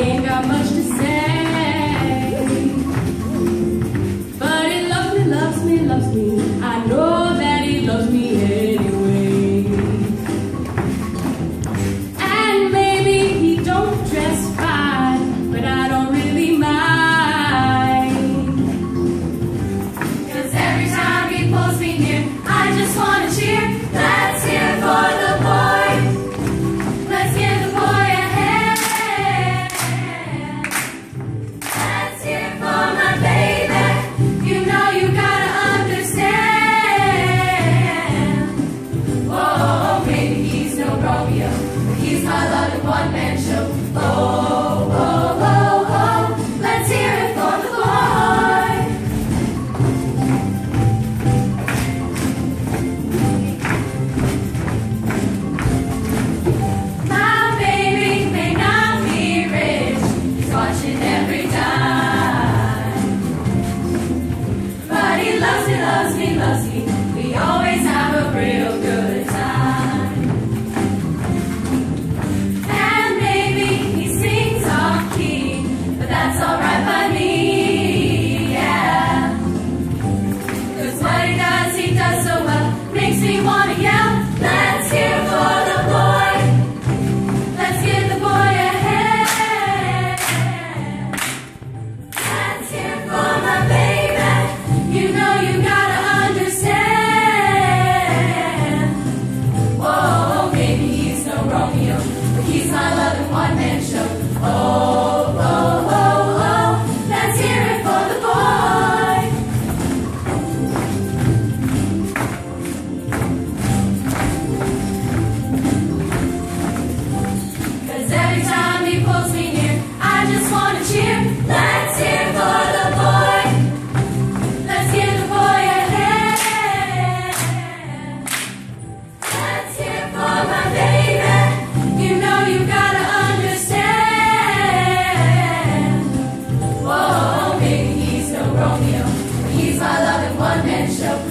e engamas de oh, one man show.